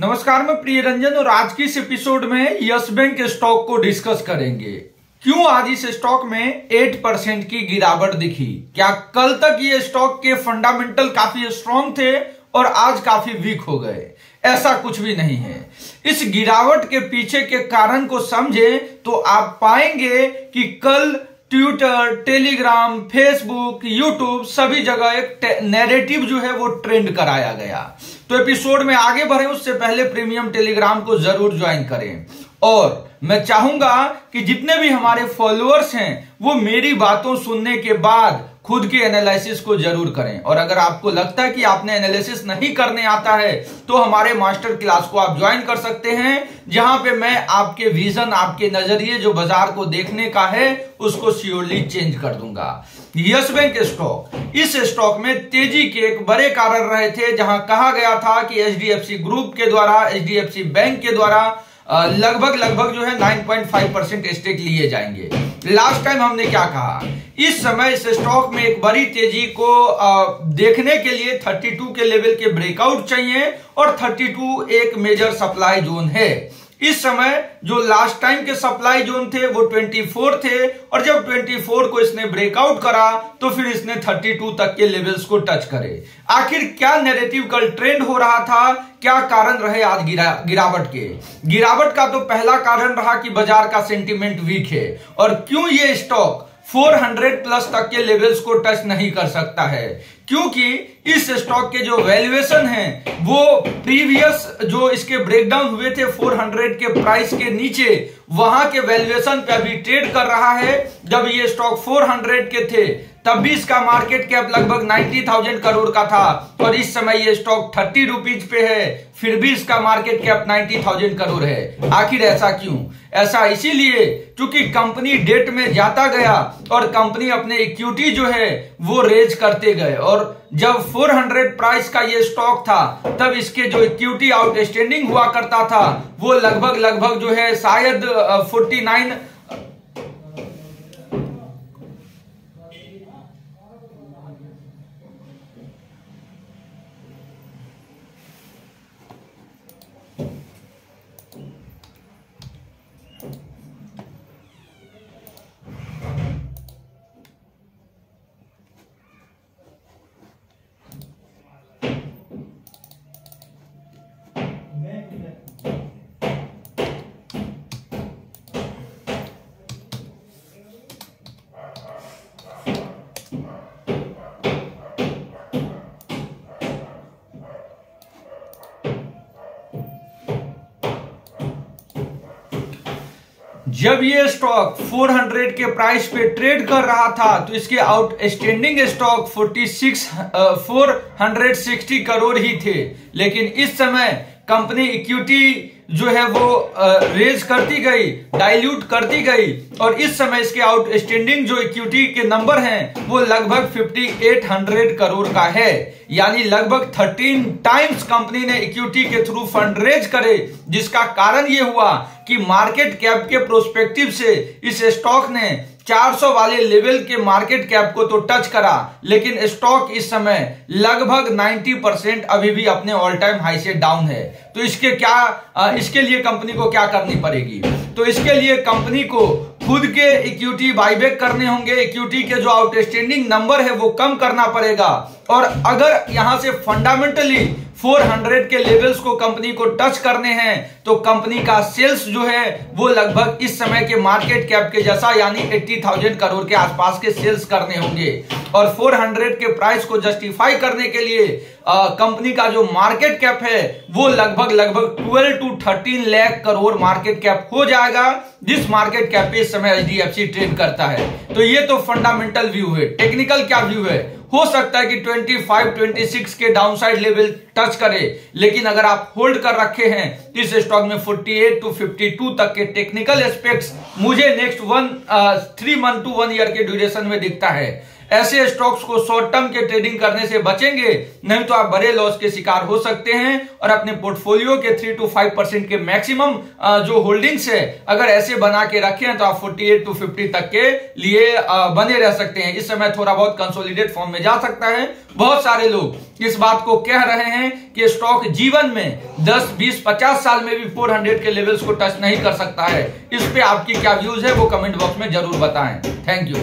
नमस्कार, मैं प्रिय रंजन और आज की इस एपिसोड में यस बैंक स्टॉक को डिस्कस करेंगे। क्यों आज इस स्टॉक में 8 परसेंट की गिरावट दिखी? क्या कल तक ये स्टॉक के फंडामेंटल काफ़ी स्ट्रांग थे और आज काफ़ी वीक हो गए? ऐसा कुछ भी नहीं है। इस गिरावट के पीछे के कारण को समझे तो आप पाएँगे कि कल ट्विटर, टेलीग्राम, फेसबुक, यूट्यूब, सभी जगह एक नैरेटिव जो है वो ट्रेंड कराया गया। तो एपिसोड में आगे बढ़े, उससे पहले प्रीमियम टेलीग्राम को ज़रूर ज्वाइन करें। और मैं चाहूँगा कि जितने भी हमारे फॉलोअर्स हैं, वो मेरी बातों सुनने के बाद खुद के एनालिसिस को ज़रूर करें। और अगर आपको लगता है कि आपने एनालिसिस नहीं करने आता है तो हमारे मास्टर क्लास को आप ज्वाइन कर सकते हैं, जहाँ पे मैं आपके विजन आपके नज़रिए जो बाज़ार को देखने का है, उसको श्योरली चेंज कर दूँगा। यस बैंक स्टॉक इस स्टॉक में तेज़ी के एक बड़े कारण रहे थे, जहाँ कहा गया था कि एचडीएफसी ग्रुप के द्वारा एचडीएफसी बैंक के द्वारा लगभग लगभग जो है 9.5 परसेंट स्टेक लिए जाएँगे। लास्ट टाइम हमने क्या कहा? इस समय इस स्टॉक में एक बड़ी तेज़ी को देखने के लिए 32 के लेवल के ब्रेकआउट चाहिए और 32 एक मेजर सप्लाई जोन है। इस समय जो लास्ट टाइम के सप्लाई जोन थे, वो 24 थे, और जब 24 को इसने ब्रेकआउट करा तो फिर इसने 32 तक के लेवल्स को टच करे। आखिर क्या नेगेटिव कल ट्रेंड हो रहा था? क्या कारण रहे आज गिरा, गिरावट के? गिरावट का तो पहला कारण रहा कि बाज़ार का सेंटीमेंट वीक है। और क्यों ये स्टॉक 400 प्लस तक के लेवल्स को टच नहीं कर सकता है। क्योंकि इस स्टॉक के जो वैल्यूएशन है वो प्रीवियस जो इसके ब्रेकडाउन हुए थे 400 के प्राइस के नीचे वहाँ के वैल्यूएशन पे अभी ट्रेड कर रहा है। जब ये स्टॉक 400 के थे तब भी इसका मार्केट कैप लगभग 90,000 करोड़ का था। और इस समय ये स्टॉक थर्टी रुपीज़ पे है फिर भी इसका मार्केट कैप 90,000 करोड़ है। आखिर ऐसा क्यों? ऐसा इसीलिए क्योंकि कंपनी डेट में जाता गया और कंपनी अपने इक्विटी जो है वो रेज करते गए। और जब 400 प्राइस का ये स्टॉक था, तब इसके जो इक्विटी आउटस्टैंडिंग हुआ करता था, वो लगभग लगभग जो है शायद 49 जब ये स्टॉक 400 के प्राइस पे ट्रेड कर रहा था तो इसके आउटस्टैंडिंग स्टॉक 46 460 करोड़ ही थे। लेकिन इस समय कंपनी इक्विटी जो है वो रेज करती गई डाइल्यूट करती गई, और इस समय इसके आउटस्टैंडिंग जो इक्विटी के नंबर हैं, वो लगभग 5800 करोड़ का है। यानी लगभग 13 टाइम्स कंपनी ने इक्विटी के थ्रू फंड रेज करे, जिसका कारण ये हुआ कि मार्केट कैप के प्रोस्पेक्टिव से इस स्टॉक ने 400 वाले लेवल के मार्केट कैप को तो टच करा, लेकिन स्टॉक इस समय लगभग 90 परसेंट अभी भी अपने ऑल टाइम हाई से डाउन है। तो इसके क्या इसके लिए कंपनी को क्या करनी पड़ेगी? तो इसके लिए कंपनी को खुद के इक्विटी बाईबैक करने होंगे। इक्विटी के जो आउटस्टैंडिंग नंबर है वो कम करना पड़ेगा। और अगर यहाँ से फंडामेंटली 400 के लेवल्स को कंपनी को टच करने हैं तो कंपनी का सेल्स जो है वो लगभग इस समय के मार्केट कैप के जैसा यानी 80,000 करोड़ के आसपास के सेल्स करने होंगे। और 400 के प्राइस को जस्टिफाई करने के लिए कंपनी का जो मार्केट कैप है वो लगभग लगभग 12 two 13 lakh crore market cap हो जाएगा जिस मार्केट कैप पे इस समय एचडीएफसी ट्रेड करता है। तो ये तो फंडामेंटल व्यू है। टेक्निकल क्या व्यू है? हो सकता है कि 25, 26 के डाउनसाइड लेवल टच करे। लेकिन अगर आप होल्ड कर रखे हैं तो इस स्टॉक में 48 टू 52 तक के टेक्निकल एस्पेक्ट्स मुझे next one three month two one year के ड्यूरेशन में दिखता है। ऐसे स्टॉक्स को शॉर्ट टर्म के ट्रेडिंग करने से बचेंगे, नहीं तो आप बड़े लॉस के शिकार हो सकते हैं और अपने पोर्टफोलियो के थ्री टू फाइव परसेंट के मैक्सिमम जो होल्डिंग्स है, अगर ऐसे बना के रखें तो आप फोर्टी एट टू फिफ्टी तक के लिए बने रह सकते हैं। इस समय थोड़ा बहुत कंसोलिडेट फॉर्म में जा सकता है। बहुत सारे लोग इस बात को कह रहे हैं कि स्टॉक जीवन में 10, 20, 50 साल में भी 400 के लेवल्स को टच नहीं कर सकता है। इस पे आपकी क्या व्यूज़ है वो कमेंट बॉक्स में ज़रूर बताएँ। Thank you.